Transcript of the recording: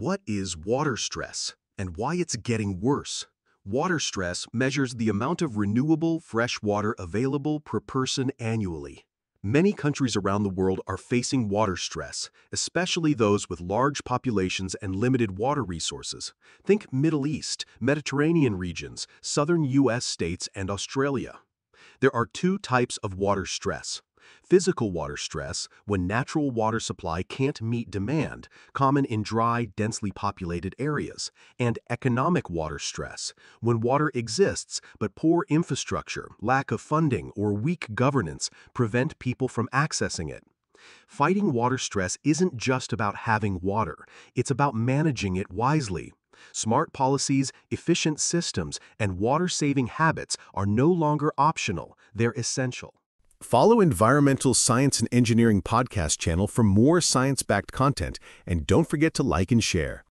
What is water stress and why it's getting worse? Water stress measures the amount of renewable fresh water available per person annually. Many countries around the world are facing water stress, especially those with large populations and limited water resources. Think Middle East, Mediterranean regions, southern U.S. states, and Australia. There are two types of water stress. Physical water stress, when natural water supply can't meet demand, common in dry, densely populated areas, and economic water stress, when water exists but poor infrastructure, lack of funding, or weak governance prevent people from accessing it. Fighting water stress isn't just about having water, it's about managing it wisely. Smart policies, efficient systems, and water-saving habits are no longer optional, they're essential. Follow Environmental Science and Engineering podcast channel for more science-backed content, and don't forget to like and share.